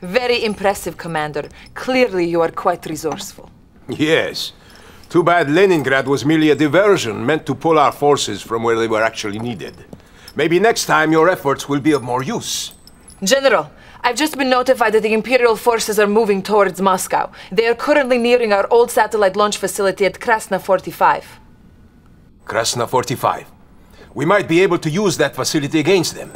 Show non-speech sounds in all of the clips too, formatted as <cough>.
Very impressive, Commander. Clearly you are quite resourceful. Yes. Too bad Leningrad was merely a diversion meant to pull our forces from where they were actually needed. Maybe next time your efforts will be of more use. General, I've just been notified that the Imperial forces are moving towards Moscow. They are currently nearing our old satellite launch facility at Krasna 45. Krasna 45. We might be able to use that facility against them.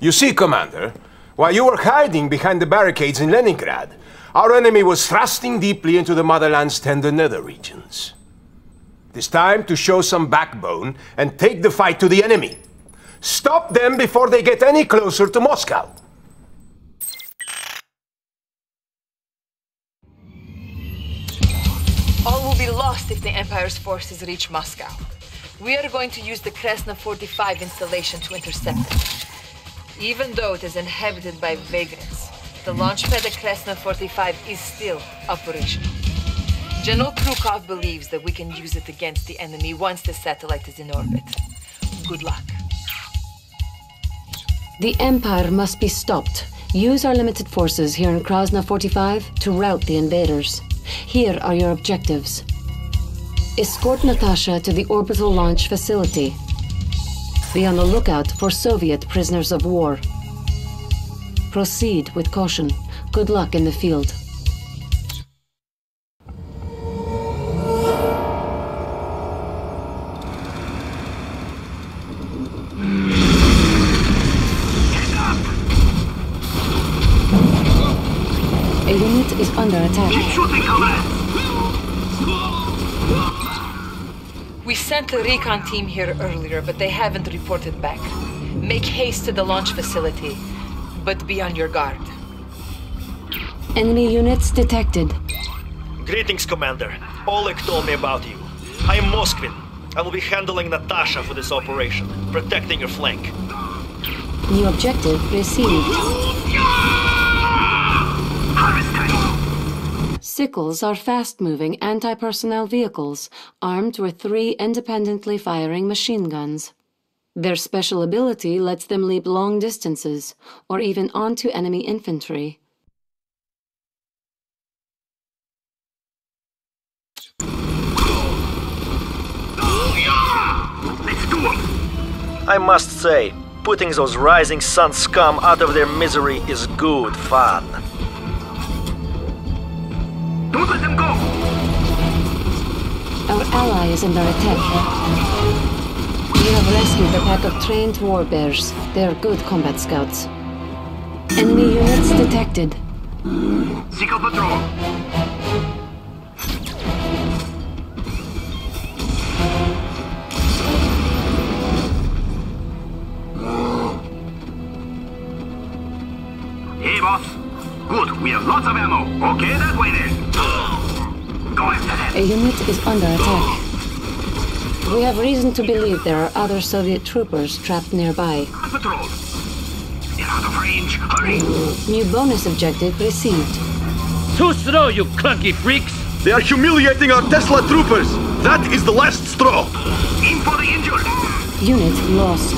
You see, Commander, while you were hiding behind the barricades in Leningrad, our enemy was thrusting deeply into the motherland's tender nether regions. It is time to show some backbone and take the fight to the enemy. Stop them before they get any closer to Moscow. All will be lost if the Empire's forces reach Moscow. We are going to use the Krasna 45 installation to intercept it. Even though it is inhabited by vagrants, the launch pad at Krasna 45 is still operational. General Krukov believes that we can use it against the enemy once the satellite is in orbit. Good luck. The Empire must be stopped. Use our limited forces here in Krasna 45 to rout the invaders. Here are your objectives. Escort Natasha to the orbital launch facility. Be on the lookout for Soviet prisoners of war. Proceed with caution. Good luck in the field. We sent a recon team here earlier, but they haven't reported back. Make haste to the launch facility, but be on your guard. Enemy units detected. Greetings, Commander. Oleg told me about you. I am Moskvin. I will be handling Natasha for this operation, protecting your flank. New objective received. Sickles are fast moving anti personnel vehicles armed with three independently firing machine guns. Their special ability lets them leap long distances or even onto enemy infantry. I must say, putting those rising sun scum out of their misery is good fun. Ally is under attack. We have rescued a pack of trained war bears. They are good combat scouts. Enemy units detected. Sickle patrol! Hey, boss. Good, we have lots of ammo. Okay, that way then. Go after them. A unit is under attack. We have reason to believe there are other Soviet troopers trapped nearby. Patrol. They're out of range. Hurry! New bonus objective received. Too slow, you clunky freaks! They are humiliating our Tesla troopers! That is the last straw! Aim for the injured! Unit lost.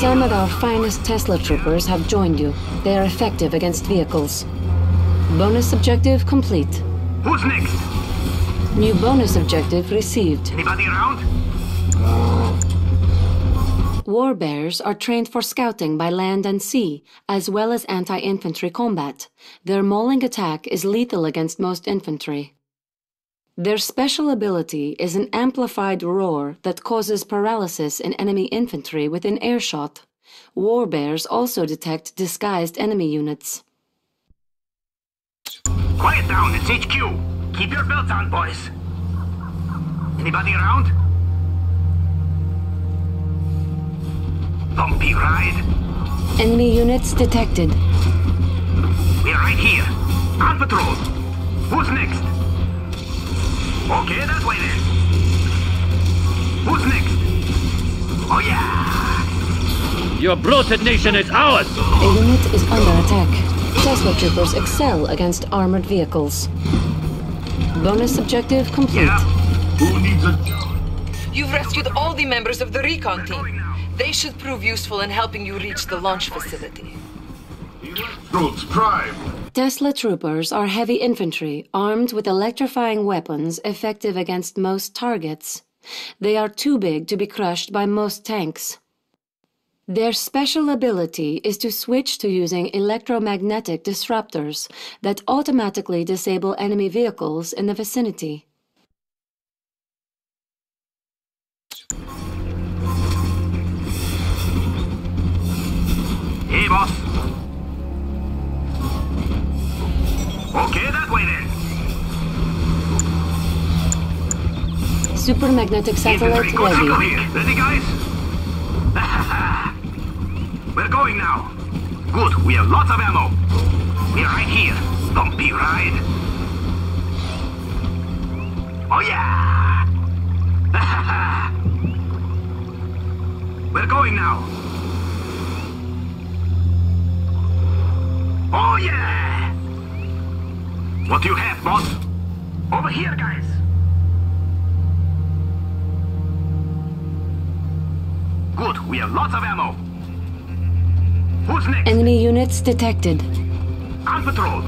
Some of our finest Tesla troopers have joined you. They are effective against vehicles. Bonus objective complete. Who's next? New bonus objective received. Anybody around? War bears are trained for scouting by land and sea, as well as anti infantry combat. Their mauling attack is lethal against most infantry. Their special ability is an amplified roar that causes paralysis in enemy infantry within earshot. War bears also detect disguised enemy units. Quiet down, it's HQ. Keep your belts on, boys. Anybody around? Bumpy ride. Enemy units detected. We're right here. On patrol. Who's next? Okay, that way then. Who's next? Oh yeah. Your bloated nation is ours! A unit is under attack. Tesla troopers excel against armored vehicles. Bonus objective complete. Yeah. Who needs a... You've rescued all the members of the recon team. They should prove useful in helping you reach the launch facility. Troops prime. Tesla troopers are heavy infantry armed with electrifying weapons effective against most targets. They are too big to be crushed by most tanks. Their special ability is to switch to using electromagnetic disruptors that automatically disable enemy vehicles in the vicinity. Hey, boss. Okay, that way then. Supermagnetic satellite Infantry, go single ready. Ready, guys? <laughs> We're going now. Good, we have lots of ammo. We're right here. Bumpy ride. Oh, yeah. <laughs> We're going now. Oh, yeah. What do you have, boss? Over here, guys. Good, we have lots of ammo. Who's next? Enemy units detected. On patrol.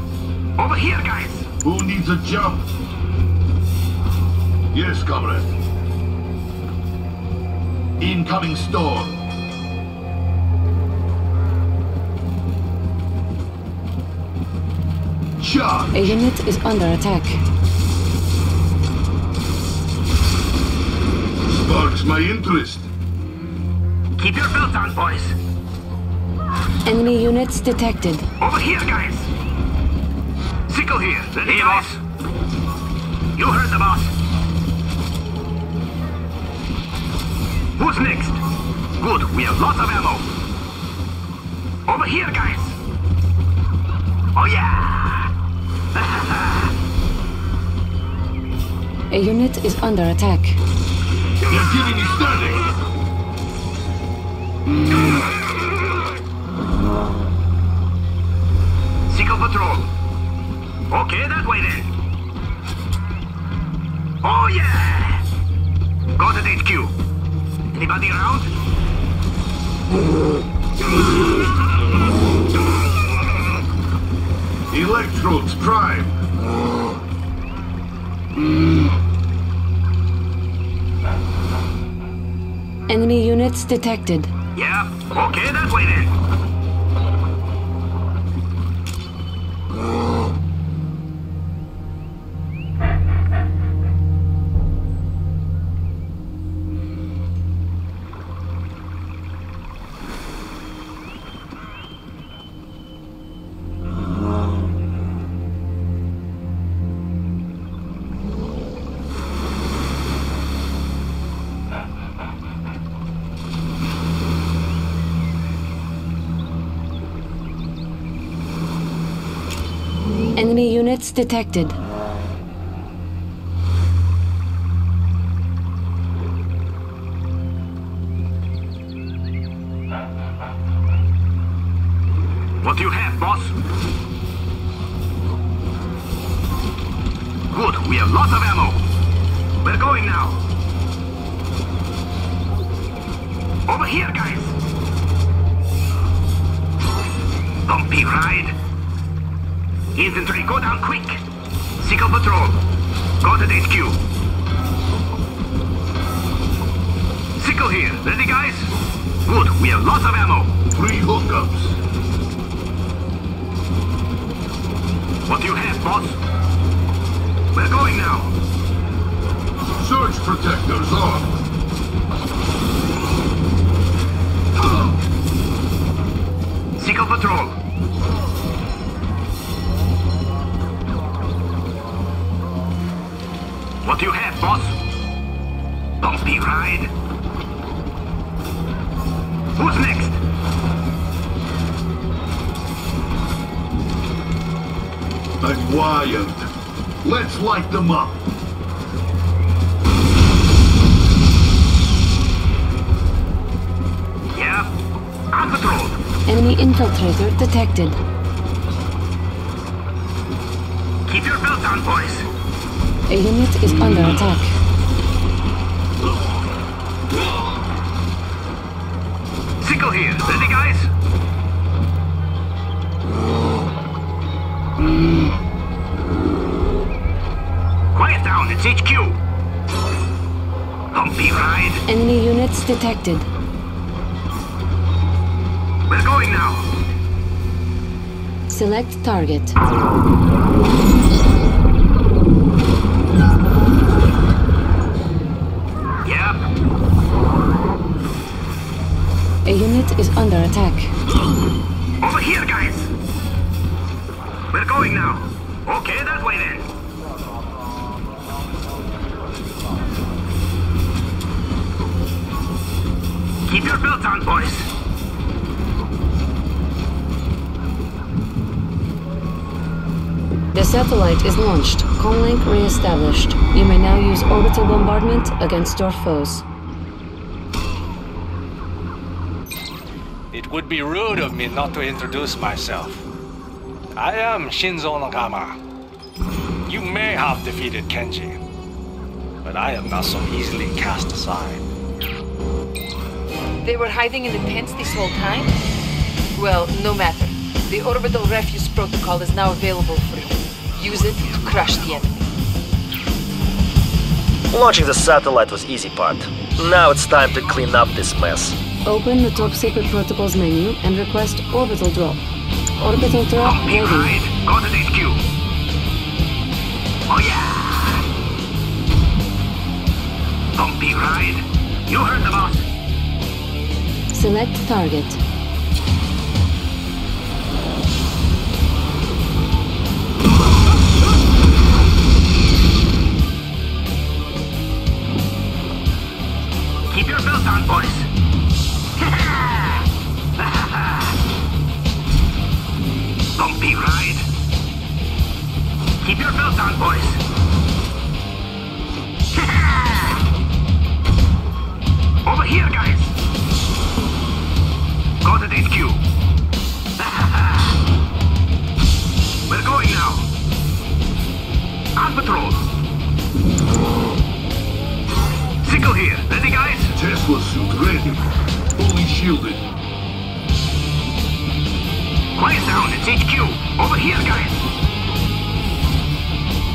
Over here, guys. Who needs a jump? Yes, comrade. Incoming storm. Charge! A unit is under attack. Sparks my interest. Keep your belt on, boys. Enemy units detected. Over here, guys. Sickle here. Ready, boss? You heard the boss. Who's next? Good, we have lots of ammo. Over here, guys. Oh, yeah. <laughs> A unit is under attack. They're giving me standing. Sickle patrol. Okay, that way then. Oh, yeah. Got it, HQ. Anybody around? Electrodes prime. Enemy units detected. Yeah, okay, that way then. Enemy detected. What do you have, boss? Good, we have lots of ammo. We're going now. Over here, guys. Bumpy ride. Infantry, go down quick. Sickle patrol. Got it, HQ. Sickle here. Ready, guys? Good, we have lots of ammo. Three hookups. What do you have, boss? We're going now. Surge protectors on. Sickle patrol. What do you have, boss? Bumpy ride. Who's next? I'm wired. Let's light them up. Yeah? On patrol. Enemy infiltrator detected. Keep your belt on, boys. A unit is under attack. Sickle here. Ready, guys? Quiet down, it's HQ. Humpy ride. Enemy units detected. We're going now. Select target. Unit is under attack. Over here, guys. We're going now. Okay, that way then. Keep your belts on, boys. The satellite is launched. Comlink re-established. You may now use orbital bombardment against your foes. It would be rude of me not to introduce myself. I am Shinzo Nakamura. You may have defeated Kenji, but I am not so easily cast aside. They were hiding in the tents this whole time? Well, no matter. The orbital refuse protocol is now available for you. Use it to crush the enemy. Launching the satellite was easy part. Now it's time to clean up this mess. Open the top secret protocols menu and request orbital drop. Orbital drop Humpy ready. ride. Go to HQ. Oh yeah. Humpy ride. You heard the boss. Select target. Keep your belts on, boys. Bumpy ride. Keep your belts on, boys. <laughs> Over here, guys. Go to HQ. <laughs> We're going now. On patrol. Sickle here. Ready, guys? Tesla suit ready. Fully shielded. Down, it's HQ. Over here, guys.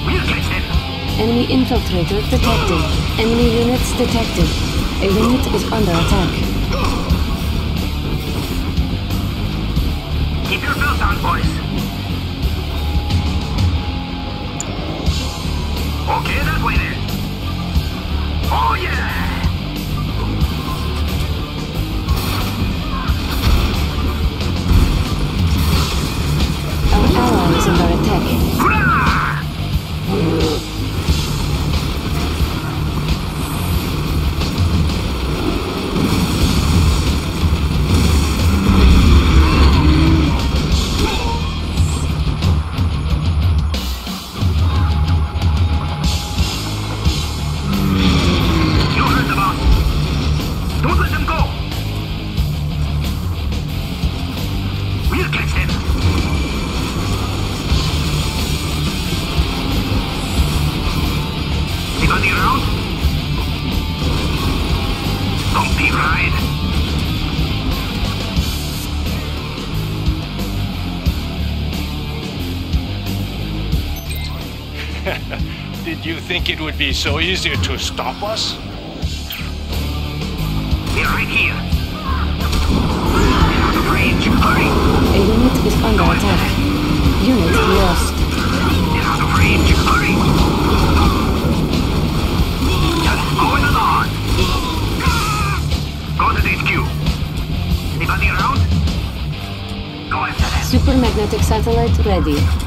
We'll catch them. Enemy infiltrator detected. Enemy units detected. A unit is under attack. Keep your belts on, boys. Okay, that way then. Oh, yeah! Is under attack. You think it would be so easy to stop us? They're right here. Get out of range. Hurry. A unit is under attack. Unit lost. Get out of range. Hurry. Just going along. Go to the HQ. Anybody around? Go after them. Supermagnetic satellite ready.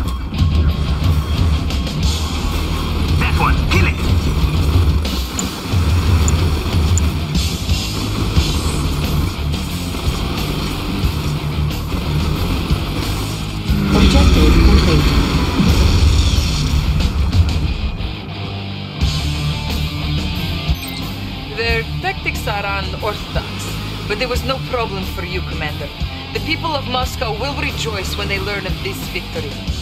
There was no problem for you, Commander. The people of Moscow will rejoice when they learn of this victory.